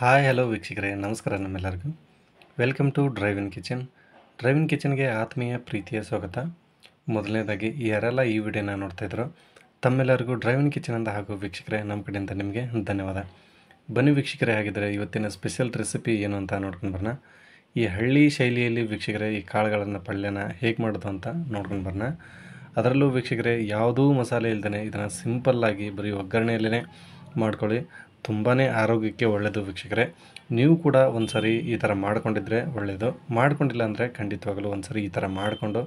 Hi, hello ವೀಕ್ಷಕರೇ, ನಮಸ್ಕಾರ ನಮ್ಮೆಲ್ಲರಿಗೂ. Welcome to drive in kitchen drive in ಕಿಚನ್ಗೆ ಆತ್ಮೀಯ ಪ್ರೀತಿಯ ಸ್ವಾಗತ. ಮೊದಲನೇದಾಗಿ ಯಾರೆಲ್ಲ ಈ ವಿಡಿಯೋನ ನೋಡ್ತಾ ಇದ್ರು, ತಮ್ಮೆಲ್ಲರಿಗೂ ಡ್ರೈವ್ ಇನ್ ಕಿಚನ್ ಅಂತ ಹಾಗೂ ವೀಕ್ಷಕರೇ, ನಮ್ಮ ಕಡೆಯಿಂದ ನಿಮಗೆ ಧನ್ಯವಾದ. ಬನ್ನಿ ವೀಕ್ಷಕರೇ ಆಗಿದ್ದರೆ ಇವತ್ತಿನ ಸ್ಪೆಷಲ್ ರೆಸಿಪಿ ಏನು ಅಂತ ನೋಡ್ಕೊಂಡು ಬರೋಣ. ಈ ಹಳ್ಳಿ ಶೈಲಿಯಲ್ಲಿ ವೀಕ್ಷಕರೇ, ಈ ಕಾಳುಗಳನ್ನು, ಪಲ್ಯನ ಹೇಗೆ ಮಾಡೋದು ಅಂತ ನೋಡ್ಕೊಂಡು ಬರೋಣ. ಅದರಲ್ಲೂ ವೀಕ್ಷಕರೇ, ಯಾವುದೂ ಮಸಾಲೆ ಇಲ್ದೇ ಇದನ್ನು ಸಿಂಪಲ್ಲಾಗಿ ಬರೀ ಒಗ್ಗರಣೆಯಲ್ಲೇ ಮಾಡ್ಕೊಳ್ಳಿ. ತುಂಬಾ ಆರೋಗ್ಯಕ್ಕೆ ಒಳ್ಳೆಯದು ವೀಕ್ಷಕರೇ. ನೀವು ಕೂಡ ಒಂದು ಸರಿ ಈ ಥರ ಮಾಡಿಕೊಂಡಿದ್ರೆ ಒಳ್ಳೆಯದು ಮಾಡ್ಕೊಂಡಿಲ್ಲ ಅಂದರೆ ಖಂಡಿತವಾಗಲೂ ಒಂದು ಸರಿ ಈ ಥರ ಮಾಡಿಕೊಂಡು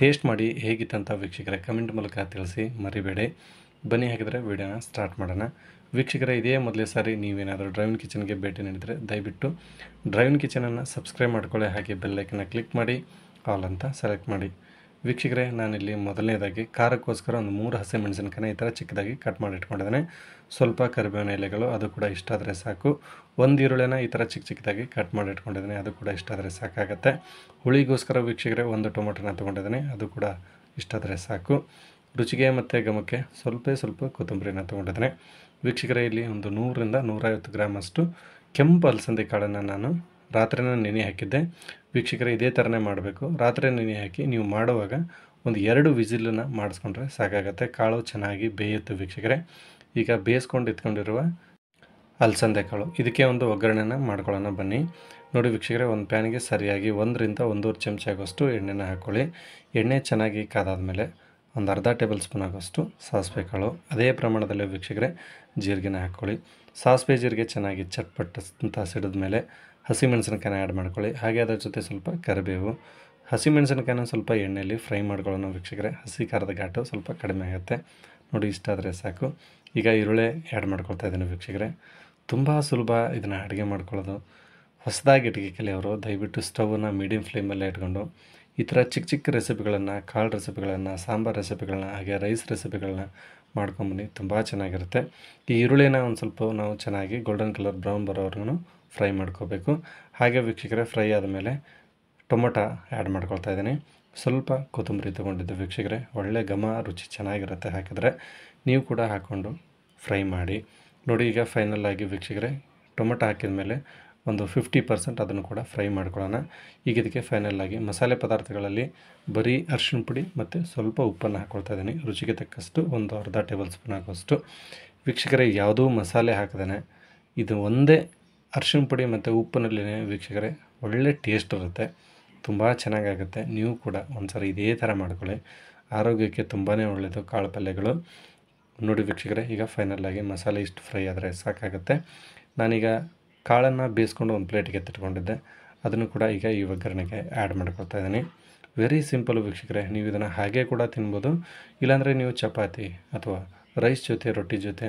ಟೇಸ್ಟ್ ಮಾಡಿ ಹೇಗಿತ್ತಂತ ವೀಕ್ಷಕರೇ ಕಮೆಂಟ್ ಮೂಲಕ ತಿಳಿಸಿ ಮರಿಬೇಡಿ. ಬನ್ನಿ ಹಾಕಿದರೆ ವಿಡಿಯೋನ ಸ್ಟಾರ್ಟ್ ಮಾಡೋಣ. ವೀಕ್ಷಕರೇ, ಇದೇ ಮೊದಲೇ ಸಾರಿ ನೀವೇನಾದರೂ ಡ್ರೈವಿನ್ ಕಿಚನ್ಗೆ ಭೇಟಿ ನೀಡಿದರೆ ದಯವಿಟ್ಟು ಡ್ರೈವಿನ್ ಕಿಚನನ್ನು ಸಬ್ಸ್ಕ್ರೈಬ್ ಮಾಡ್ಕೊಳ್ಳಿ. ಹಾಗೆ ಬೆಲ್ಲೈಕನ್ನ ಕ್ಲಿಕ್ ಮಾಡಿ. ಆಲ್ ಅಂತ ಸೆಲೆಕ್ಟ್ ಮಾಡಿ. ವೀಕ್ಷಕರೇ, ನಾನಿಲ್ಲಿ ಮೊದಲನೇದಾಗಿ ಖಾರಕ್ಕೋಸ್ಕರ ಒಂದು ಮೂರು ಹಸಿ ಮೆಣಸಿನಕಾಯಿ ಈ ಥರ ಚಿಕ್ಕದಾಗಿ ಕಟ್ ಮಾಡಿ ಇಟ್ಕೊಂಡಿದ್ದೇನೆ. ಸ್ವಲ್ಪ ಕರಿಬೇವಿನ ಎಲೆಗಳು, ಅದು ಕೂಡ ಇಷ್ಟ ಆದರೆ ಸಾಕು. ಒಂದು ಈರುಳ್ಳಿನ ಈ ಥರ ಚಿಕ್ಕ ಚಿಕ್ಕದಾಗಿ ಕಟ್ ಮಾಡಿ ಇಟ್ಕೊಂಡಿದ್ದೀನಿ, ಅದು ಕೂಡ ಇಷ್ಟ ಆದರೆ ಸಾಕಾಗುತ್ತೆ. ಹುಳಿಗೋಸ್ಕರ ವೀಕ್ಷಕರೇ, ಒಂದು ಟೊಮೊಟೊನ ತೊಗೊಂಡಿದ್ದೀನಿ, ಅದು ಕೂಡ ಇಷ್ಟ ಆದರೆ ಸಾಕು. ರುಚಿಗೆ ಮತ್ತು ಗಮಕ್ಕೆ ಸ್ವಲ್ಪ ಸ್ವಲ್ಪ ಕೊತ್ತಂಬರಿನ ತೊಗೊಂಡಿದ್ದೇನೆ. ವೀಕ್ಷಕರೇ, ಇಲ್ಲಿ ಒಂದು ನೂರರಿಂದ ನೂರೈವತ್ತು ಗ್ರಾಮ್ ಅಷ್ಟು ಕೆಂಪು ಅಲಸಂದಿ ಕಾಳನ್ನು ನಾನು ರಾತ್ರಿನ ನೆನೆ ಹಾಕಿದ್ದೆ. ವೀಕ್ಷಕರು, ಇದೇ ಥರನೇ ಮಾಡಬೇಕು. ರಾತ್ರಿ ನೆನೆ ಹಾಕಿ ನೀವು ಮಾಡುವಾಗ ಒಂದು ಎರಡು ವಿಸಿಲನ್ನು ಮಾಡಿಸ್ಕೊಂಡ್ರೆ ಸಾಕಾಗತ್ತೆ. ಕಾಳು ಚೆನ್ನಾಗಿ ಬೇಯುತ್ತೆ ವೀಕ್ಷಕರೇ. ಈಗ ಬೇಯಿಸ್ಕೊಂಡು ಇಟ್ಕೊಂಡಿರುವ ಅಲಸಂದೆ ಕಾಳು. ಇದಕ್ಕೆ ಒಂದು ಒಗ್ಗರಣೆನ ಮಾಡ್ಕೊಳ್ಳೋಣ ಬನ್ನಿ. ನೋಡಿ ವೀಕ್ಷಕರೇ, ಒಂದು ಪ್ಯಾನಿಗೆ ಸರಿಯಾಗಿ ಒಂದರಿಂದ ಒಂದೂವರೆ ಚಮಚ ಆಗೋಷ್ಟು ಎಣ್ಣೆನ ಹಾಕ್ಕೊಳ್ಳಿ ಎಣ್ಣೆ ಚೆನ್ನಾಗಿ ಕಾದಾದಮೇಲೆ ಒಂದು ಅರ್ಧ ಟೇಬಲ್ ಸ್ಪೂನ್ ಆಗೋಷ್ಟು ಸಾಸಿವೆ ಕಾಳು. ಅದೇ ಪ್ರಮಾಣದಲ್ಲಿ ವೀಕ್ಷಕರೇ, ಜೀರಿಗೆನ ಹಾಕ್ಕೊಳ್ಳಿ ಸಾಸಿವೆ ಜೀರಿಗೆ ಚೆನ್ನಾಗಿ ಚಟ್ಪಟ್ ಅಂತ ಸಿಡಿದ ಮೇಲೆ ಹಸಿಮೆಣಸಿನಕಾಯಿನ ಆ್ಯಡ್ ಮಾಡ್ಕೊಳ್ಳಿ. ಹಾಗೆ ಅದರ ಜೊತೆ ಸ್ವಲ್ಪ ಕರಿಬೇವು. ಹಸಿಮೆಣಸಿನಕಾಯಿನ ಸ್ವಲ್ಪ ಎಣ್ಣೆಯಲ್ಲಿ ಫ್ರೈ ಮಾಡ್ಕೊಳ್ಳೋಣ ವೀಕ್ಷಕರೇ. ಹಸಿ ಖಾರದ ಘಾಟು ಸ್ವಲ್ಪ ಕಡಿಮೆ ಆಗುತ್ತೆ. ನೋಡಿ, ಇಷ್ಟ ಆದರೆ ಸಾಕು. ಈಗ ಈರುಳ್ಳಿ ಆ್ಯಡ್ ಮಾಡ್ಕೊಳ್ತಾ ಇದ್ದೀನಿ ವೀಕ್ಷಕರೇ. ತುಂಬ ಸುಲಭ ಇದನ್ನು ಅಡುಗೆ ಮಾಡ್ಕೊಳ್ಳೋದು. ಹೊಸದಾಗಿ ಅಡುಗೆ ಕಲಿಯೋರು ದಯವಿಟ್ಟು ಸ್ಟವನ್ನು ಮೀಡಿಯಂ ಫ್ಲೇಮಲ್ಲೇ ಇಟ್ಕೊಂಡು ಈ ಥರ ಚಿಕ್ಕ ಚಿಕ್ಕ ರೆಸಿಪಿಗಳನ್ನು ಕಾಳು ರೆಸಿಪಿಗಳನ್ನು ಸಾಂಬಾರು ರೆಸಿಪಿಗಳನ್ನ ಹಾಗೆ ರೈಸ್ ರೆಸಿಪಿಗಳನ್ನ ಮಾಡ್ಕೊಂಬನ್ನಿ ತುಂಬ ಚೆನ್ನಾಗಿರುತ್ತೆ. ಈ ಈರುಳ್ಳಿನ ಒಂದು ಸ್ವಲ್ಪ ನಾವು ಚೆನ್ನಾಗಿ ಗೋಲ್ಡನ್ ಕಲರ್ ಬ್ರೌನ್ ಬರೋವರೆಗೂ ಫ್ರೈ ಮಾಡ್ಕೋಬೇಕು. ಹಾಗೆ ವೀಕ್ಷಕರೇ, ಫ್ರೈ ಆದಮೇಲೆ ಟೊಮೊಟೊ ಆ್ಯಡ್ ಮಾಡ್ಕೊಳ್ತಾ ಇದ್ದೀನಿ. ಸ್ವಲ್ಪ ಕೊತ್ತಂಬರಿ ತೊಗೊಂಡಿದ್ದು ವೀಕ್ಷಕರೇ, ಒಳ್ಳೆ ಘಮ, ರುಚಿ ಚೆನ್ನಾಗಿರುತ್ತೆ ಹಾಕಿದರೆ. ನೀವು ಕೂಡ ಹಾಕ್ಕೊಂಡು ಫ್ರೈ ಮಾಡಿ. ನೋಡಿ, ಈಗ ಫೈನಲ್ ಆಗಿ ವೀಕ್ಷಕರೇ, ಟೊಮೊಟೊ ಹಾಕಿದ ಮೇಲೆ ಒಂದು ಫಿಫ್ಟಿ ಪರ್ಸೆಂಟ್ ಅದನ್ನು ಕೂಡ ಫ್ರೈ ಮಾಡ್ಕೊಳ್ಳೋಣ. ಈಗ ಇದಕ್ಕೆ ಫೈನಲ್ ಮಸಾಲೆ ಪದಾರ್ಥಗಳಲ್ಲಿ ಬರೀ ಅರಿಶಿಣ ಪುಡಿ ಮತ್ತು ಸ್ವಲ್ಪ ಉಪ್ಪನ್ನು ಹಾಕ್ಕೊಳ್ತಾ ಇದ್ದೀನಿ. ರುಚಿಗೆ ತಕ್ಕಷ್ಟು ಒಂದು ಅರ್ಧ ಟೇಬಲ್ ಸ್ಪೂನ್ ಹಾಕೋಷ್ಟು. ವೀಕ್ಷಕರೇ, ಯಾವುದೂ ಮಸಾಲೆ ಹಾಕದೇ ಇದು ಒಂದೇ ಅರಿಶಿಣ ಪುಡಿ ಮತ್ತು ಉಪ್ಪಿನಲ್ಲಿ ವೀಕ್ಷಕರೇ, ಒಳ್ಳೆ ಟೇಸ್ಟ್ ಇರುತ್ತೆ. ತುಂಬ ಚೆನ್ನಾಗಾಗುತ್ತೆ. ನೀವು ಕೂಡ ಒಂದು ಸರಿ ಇದೇ ಥರ ಮಾಡ್ಕೊಳ್ಳಿ. ಆರೋಗ್ಯಕ್ಕೆ ತುಂಬಾ ಒಳ್ಳೆಯದು ಕಾಳು ಪಲ್ಯಗಳು. ನೋಡಿ ವೀಕ್ಷಕರೇ, ಈಗ ಫೈನಲಾಗಿ ಮಸಾಲೆ ಇಷ್ಟು ಫ್ರೈ ಆದರೆ ಸಾಕಾಗುತ್ತೆ. ನಾನೀಗ ಕಾಳನ್ನು ಬೇಯಿಸ್ಕೊಂಡು ಒಂದು ಪ್ಲೇಟಿಗೆ ಎತ್ತಿಟ್ಕೊಂಡಿದ್ದೆ. ಅದನ್ನು ಕೂಡ ಈಗ ಈ ಒಗ್ಗರಣೆಗೆ ಆ್ಯಡ್ ಮಾಡ್ಕೊಳ್ತಾ ಇದ್ದೀನಿ. ವೆರಿ ಸಿಂಪಲ್ ವೀಕ್ಷಕರೇ, ನೀವು ಇದನ್ನು ಹಾಗೆ ಕೂಡ ತಿನ್ಬೋದು. ಇಲ್ಲಾಂದರೆ ನೀವು ಚಪಾತಿ ಅಥವಾ ರೈಸ್ ಜೊತೆ, ರೊಟ್ಟಿ ಜೊತೆ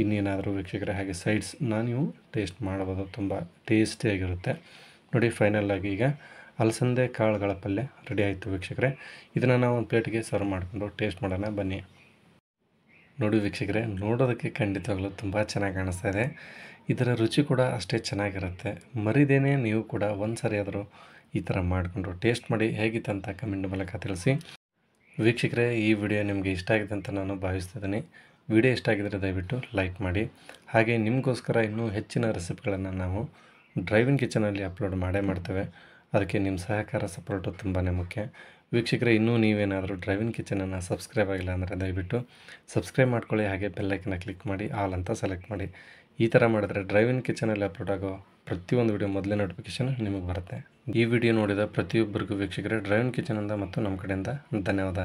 ಇನ್ನೇನಾದರೂ ವೀಕ್ಷಕರೇ ಹಾಗೆ ಸೈಡ್ಸ್ನ ನೀವು ಟೇಸ್ಟ್ ಮಾಡ್ಬೋದು ತುಂಬ ಟೇಸ್ಟಿಯಾಗಿರುತ್ತೆ ನೋಡಿ ಫೈನಲಾಗಿ ಈಗ ಅಲಸಂದೆ ಕಾಳುಗಳ ಪಲ್ಯ ರೆಡಿ ಆಯಿತು ವೀಕ್ಷಕರೇ. ಇದನ್ನು ನಾವು ಒಂದು ಪ್ಲೇಟಿಗೆ ಸರ್ವ್ ಮಾಡಿಕೊಂಡು ಟೇಸ್ಟ್ ಮಾಡೋಣ, ಬನ್ನಿ. ನೋಡಿ ವೀಕ್ಷಕರೇ, ನೋಡೋದಕ್ಕೆ ಖಂಡಿತವಾಗಲೂ ತುಂಬ ಚೆನ್ನಾಗಿ ಕಾಣಿಸ್ತಾ ಇದೆ. ಇದರ ರುಚಿ ಕೂಡ ಅಷ್ಟೇ ಚೆನ್ನಾಗಿರುತ್ತೆ. ಮರಿದೇನೆ ನೀವು ಕೂಡ ಒಂದು ಆದರೂ ಈ ಥರ ಮಾಡಿಕೊಂಡು ಟೇಸ್ಟ್ ಮಾಡಿ ಹೇಗಿತ್ತು ಅಂತ ಕಮೆಂಟ್ ಮೂಲಕ ತಿಳಿಸಿ. ವೀಕ್ಷಕರೇ, ಈ ವಿಡಿಯೋ ನಿಮಗೆ ಇಷ್ಟ ಆಗಿದೆ ಅಂತ ನಾನು ಭಾವಿಸ್ತಿದ್ದೀನಿ ವಿಡಿಯೋ ಇಷ್ಟ ದಯವಿಟ್ಟು ಲೈಕ್ ಮಾಡಿ. ಹಾಗೆ ನಿಮಗೋಸ್ಕರ ಇನ್ನೂ ಹೆಚ್ಚಿನ ರೆಸಿಪಿಗಳನ್ನು ನಾವು ಡ್ರೈವಿಂಗ್ ಕಿಚನಲ್ಲಿ ಅಪ್ಲೋಡ್ ಮಾಡೇ ಮಾಡ್ತೇವೆ. ಅದಕ್ಕೆ ನಿಮ್ಮ ಸಹಕಾರ, ಸಪೋರ್ಟು ತುಂಬಾ ಮುಖ್ಯ. ವೀಕ್ಷಕರೇ, ಇನ್ನೂ ನೀವೇನಾದರೂ ಡ್ರೈವಿಂಗ್ ಕಿಚನನ್ನು ಸಬ್ಸ್ಕ್ರೈಬ್ ಆಗಿಲ್ಲ ಅಂದರೆ ದಯವಿಟ್ಟು ಸಬ್ಸ್ಕ್ರೈಬ್ ಮಾಡ್ಕೊಳ್ಳಿ. ಹಾಗೆ ಬೆಲ್ಲೈಕನ್ನ ಕ್ಲಿಕ್ ಮಾಡಿ, ಆಲ್ ಅಂತ ಸೆಲೆಕ್ಟ್ ಮಾಡಿ. ಈ ಥರ ಮಾಡಿದ್ರೆ ಡ್ರೈವಿಂಗ್ ಕಿಚನಲ್ಲಿ ಅಪ್ಲೋಡ್ ಆಗೋ ಪ್ರತಿಯೊಂದು ವಿಡಿಯೋ ಮೊದಲೇ ನೋಟಿಫಿಕೇಷನ್ ನಿಮಗೆ ಬರುತ್ತೆ. ಈ ವಿಡಿಯೋ ನೋಡಿದ ಪ್ರತಿಯೊಬ್ಬರಿಗೂ ವೀಕ್ಷಕರೇ, ಡ್ರೈವಿಂಗ್ ಕಿಚನಿಂದ ಮತ್ತು ನಮ್ಮ ಕಡೆಯಿಂದ ಧನ್ಯವಾದ.